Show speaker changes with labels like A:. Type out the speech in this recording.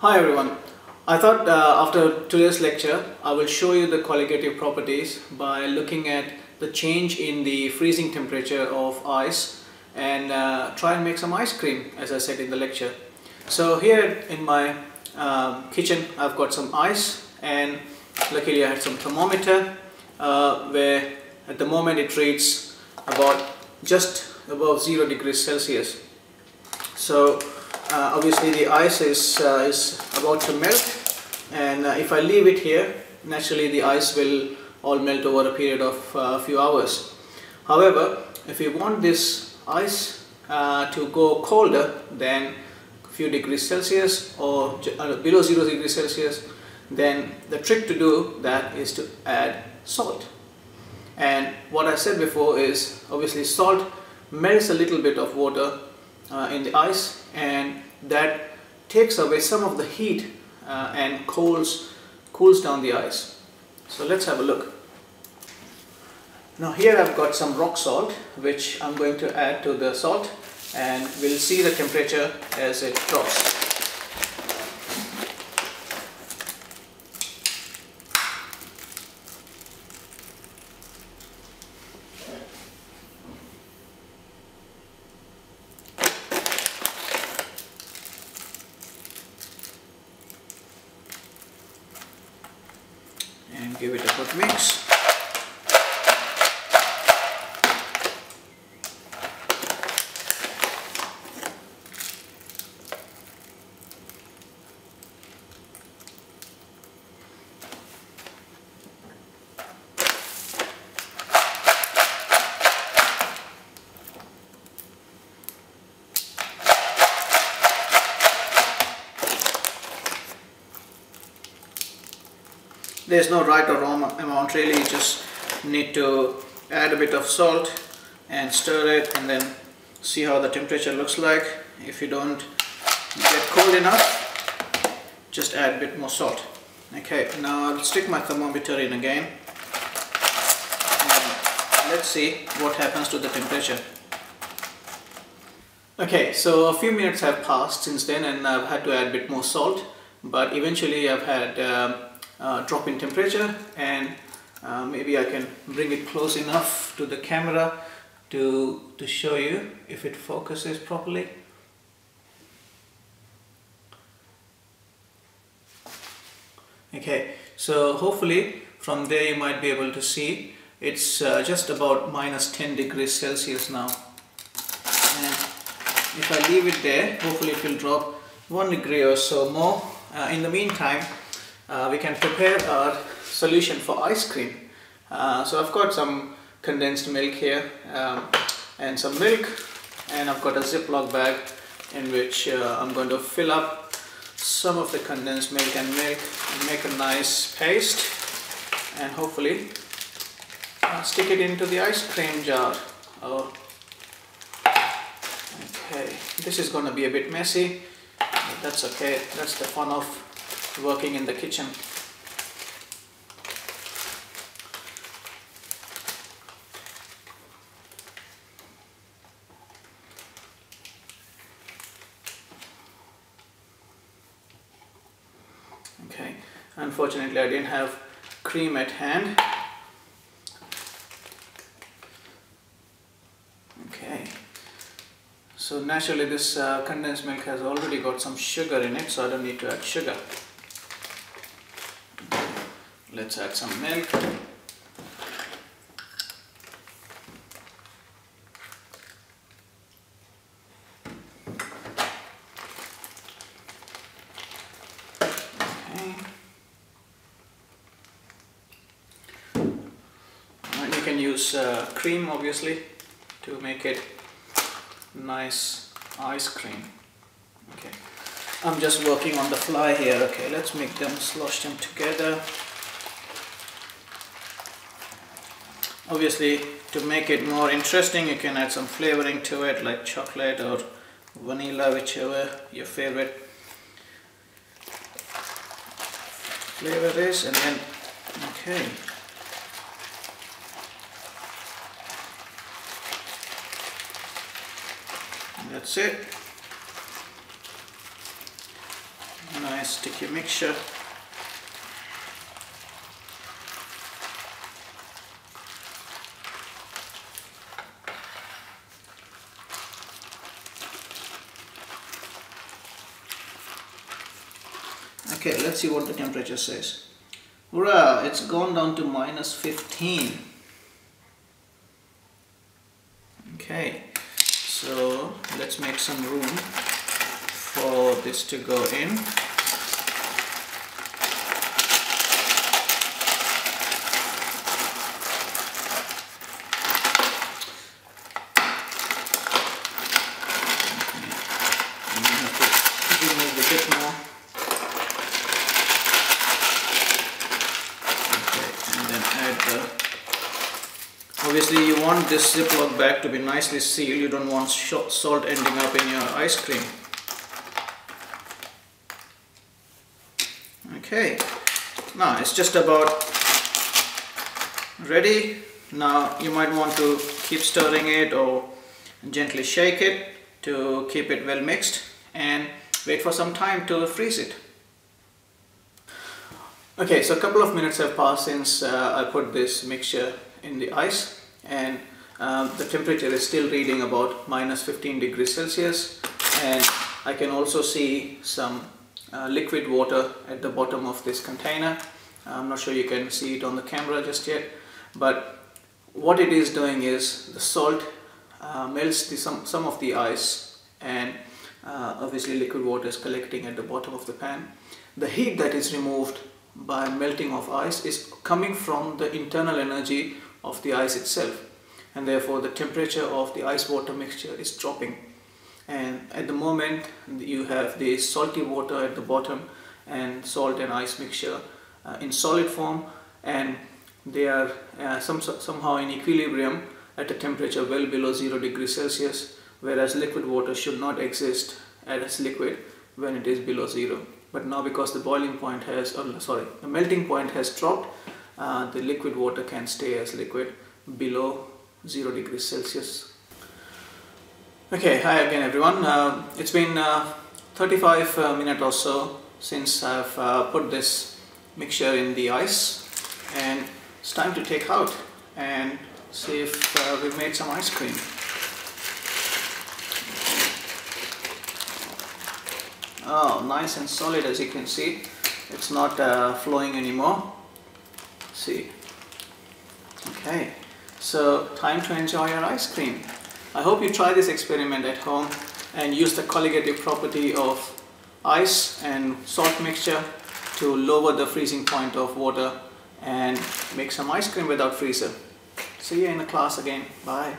A: Hi everyone. I thought uh, after today's lecture I will show you the colligative properties by looking at the change in the freezing temperature of ice and uh, try and make some ice cream as I said in the lecture. So here in my um, kitchen I've got some ice and luckily I had some thermometer uh, where at the moment it reads about just above 0 degrees Celsius. So uh, obviously the ice is, uh, is about to melt and uh, if I leave it here naturally the ice will all melt over a period of uh, a few hours. However, if you want this ice uh, to go colder than a few degrees Celsius or uh, below 0 degrees Celsius then the trick to do that is to add salt. And what I said before is obviously salt melts a little bit of water in the ice and that takes away some of the heat uh, and cools, cools down the ice. So let's have a look. Now here I've got some rock salt which I'm going to add to the salt and we'll see the temperature as it drops. and give it a good mix. There's no right or wrong amount really. You just need to add a bit of salt and stir it and then see how the temperature looks like. If you don't get cold enough just add a bit more salt. Okay now I'll stick my thermometer in again. Let's see what happens to the temperature. Okay so a few minutes have passed since then and I've had to add a bit more salt but eventually I've had um, uh, drop in temperature and uh, maybe I can bring it close enough to the camera to, to show you if it focuses properly. Okay, so hopefully from there you might be able to see it's uh, just about minus 10 degrees Celsius now. And if I leave it there, hopefully it will drop one degree or so more. Uh, in the meantime, uh, we can prepare our solution for ice cream. Uh, so I've got some condensed milk here um, and some milk and I've got a Ziploc bag in which uh, I'm going to fill up some of the condensed milk and milk and make a nice paste and hopefully uh, stick it into the ice cream jar. Oh. Okay, this is going to be a bit messy, that's okay, that's the fun of working in the kitchen. Okay, unfortunately I didn't have cream at hand. Okay, so naturally this uh, condensed milk has already got some sugar in it so I don't need to add sugar let's add some milk. You can use uh, cream obviously to make it nice ice cream. Okay. I'm just working on the fly here. Okay let's make them slosh them together obviously to make it more interesting you can add some flavoring to it like chocolate or vanilla whichever your favorite flavor is and then okay that's it nice sticky mixture. Okay, let's see what the temperature says. Hurrah, it's gone down to minus 15. Okay, so let's make some room for this to go in. Obviously you want this Ziploc bag to be nicely sealed, you don't want salt ending up in your ice cream. Okay, now it's just about ready. Now you might want to keep stirring it or gently shake it to keep it well mixed and wait for some time to freeze it. Okay, so a couple of minutes have passed since uh, I put this mixture in the ice and um, the temperature is still reading about minus 15 degrees Celsius and I can also see some uh, liquid water at the bottom of this container. I'm not sure you can see it on the camera just yet but what it is doing is the salt uh, melts the, some, some of the ice and uh, obviously liquid water is collecting at the bottom of the pan. The heat that is removed by melting of ice is coming from the internal energy of the ice itself and therefore the temperature of the ice water mixture is dropping. And at the moment you have the salty water at the bottom and salt and ice mixture uh, in solid form and they are uh, some, somehow in equilibrium at a temperature well below 0 degrees Celsius whereas liquid water should not exist as liquid when it is below 0 but now because the boiling point has oh, sorry the melting point has dropped uh, the liquid water can stay as liquid below 0 degrees Celsius. Okay, hi again everyone. Uh, it's been uh, 35 uh, minutes or so since I've uh, put this mixture in the ice and it's time to take out and see if uh, we've made some ice cream. Oh, nice and solid as you can see. It's not uh, flowing anymore see. Okay so time to enjoy your ice cream. I hope you try this experiment at home and use the colligative property of ice and salt mixture to lower the freezing point of water and make some ice cream without freezer. See you in the class again. Bye